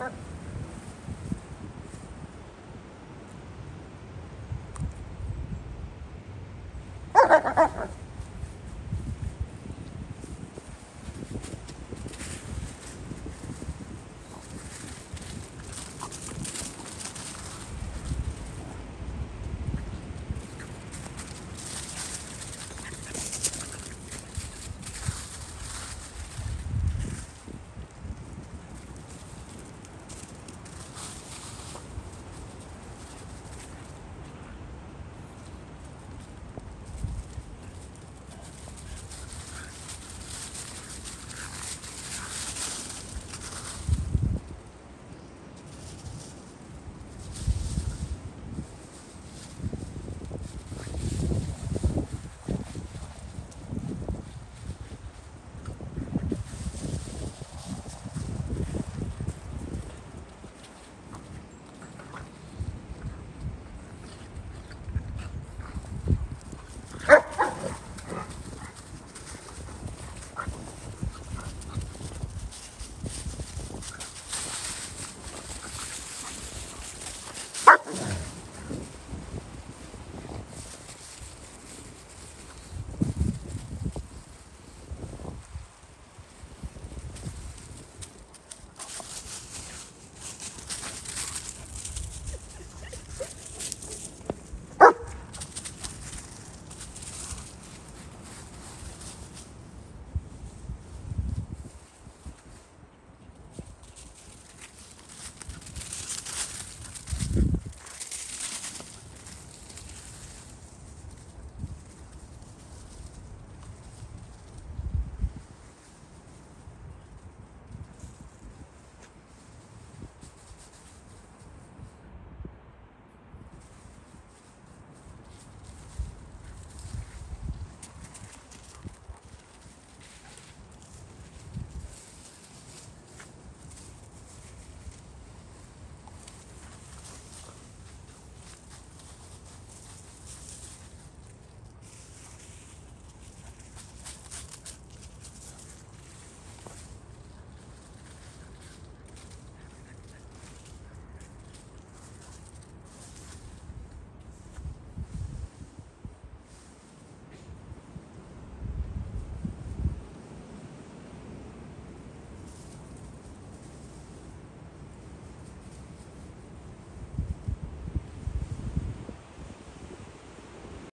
Bark.